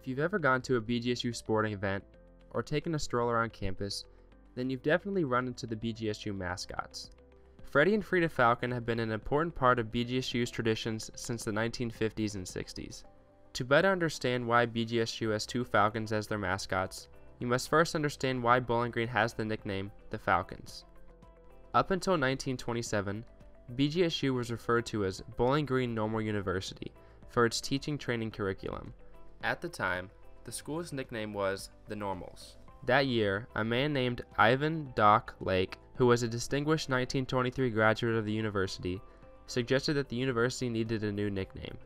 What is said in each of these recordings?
If you've ever gone to a BGSU sporting event or taken a stroll around campus, then you've definitely run into the BGSU mascots. Freddie and Frieda Falcon have been an important part of BGSU's traditions since the 1950s and 60s. To better understand why BGSU has two Falcons as their mascots, you must first understand why Bowling Green has the nickname the Falcons. Up until 1927, BGSU was referred to as Bowling Green Normal University for its teaching training curriculum. At the time, the school's nickname was the Normals. That year, a man named Ivan Doc Lake, who was a distinguished 1923 graduate of the university, suggested that the university needed a new nickname.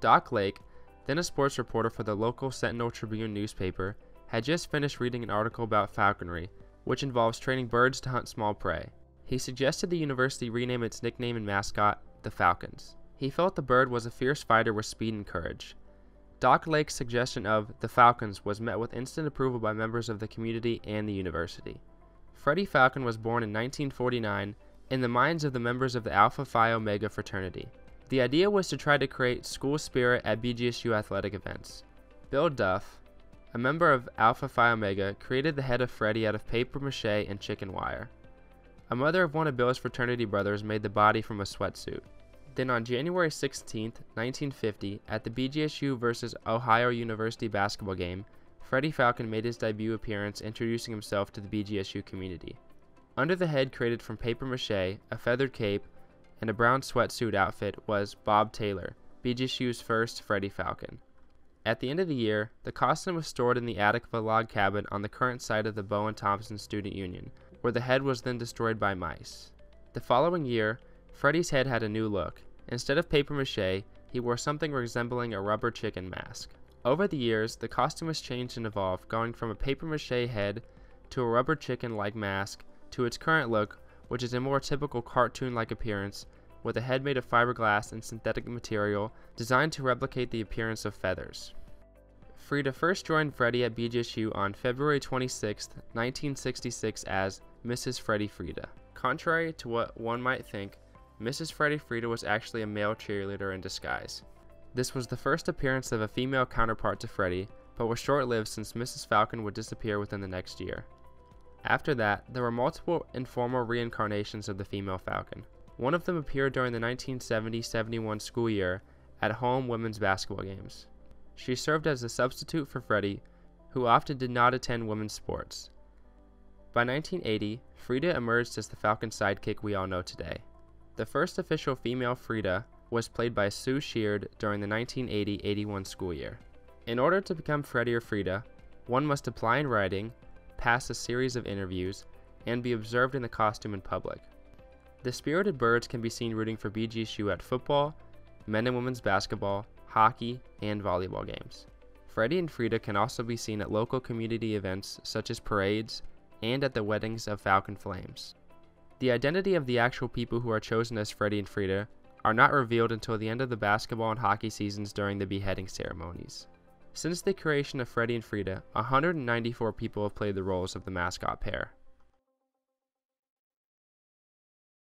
Doc Lake, then a sports reporter for the local Sentinel Tribune newspaper, had just finished reading an article about falconry, which involves training birds to hunt small prey. He suggested the university rename its nickname and mascot the Falcons. He felt the bird was a fierce fighter with speed and courage. Doc Lake's suggestion of the Falcons was met with instant approval by members of the community and the university. Freddie Falcon was born in 1949 in the minds of the members of the Alpha Phi Omega fraternity. The idea was to try to create school spirit at BGSU athletic events. Bill Duff, a member of Alpha Phi Omega, created the head of Freddie out of paper mache and chicken wire. A mother of one of Bill's fraternity brothers made the body from a sweatsuit. Then on January 16, 1950, at the BGSU vs. Ohio University basketball game, Freddie Falcon made his debut appearance introducing himself to the BGSU community. Under the head created from paper mache, a feathered cape, and a brown sweatsuit outfit was Bob Taylor, BGSU's first Freddie Falcon. At the end of the year, the costume was stored in the attic of a log cabin on the current site of the Bowen Thompson Student Union, where the head was then destroyed by mice. The following year, Freddie's head had a new look. Instead of paper mache, he wore something resembling a rubber chicken mask. Over the years, the costume has changed and evolved, going from a paper mache head to a rubber chicken like mask to its current look, which is a more typical cartoon like appearance, with a head made of fiberglass and synthetic material designed to replicate the appearance of feathers. Frieda first joined Freddie at BGSU on February 26, 1966 as Mrs. Freddie Frieda. Contrary to what one might think, Mrs. Freddie Frieda was actually a male cheerleader in disguise. This was the first appearance of a female counterpart to Freddie, but was short lived since Mrs. Falcon would disappear within the next year. After that, there were multiple informal reincarnations of the female Falcon. One of them appeared during the 1970 71 school year at home women's basketball games. She served as a substitute for Freddie, who often did not attend women's sports. By 1980, Frieda emerged as the Falcon sidekick we all know today. The first official female Frieda was played by Sue Sheard during the 1980 81 school year. In order to become Freddie or Frieda, one must apply in writing, pass a series of interviews, and be observed in the costume in public. The spirited birds can be seen rooting for BGSU at football, men and women's basketball, hockey, and volleyball games. Freddie and Frieda can also be seen at local community events such as parades and at the weddings of Falcon Flames. The identity of the actual people who are chosen as Freddie and Frieda are not revealed until the end of the basketball and hockey seasons during the beheading ceremonies. Since the creation of Freddie and Frieda, 194 people have played the roles of the mascot pair.